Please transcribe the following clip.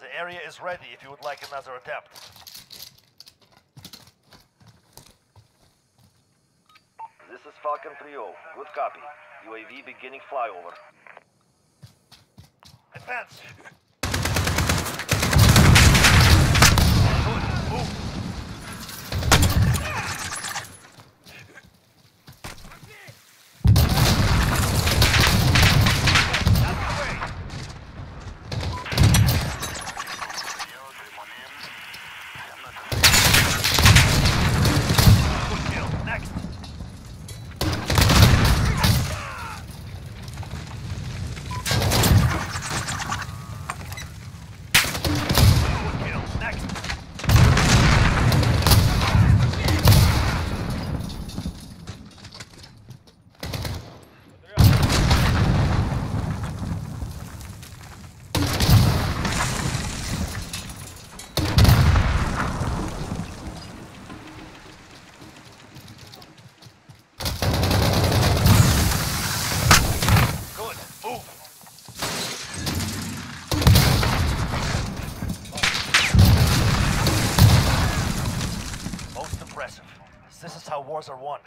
The area is ready if you would like another attempt. This is Falcon 3-0. Good copy. UAV beginning flyover. Advance! This is how wars are won.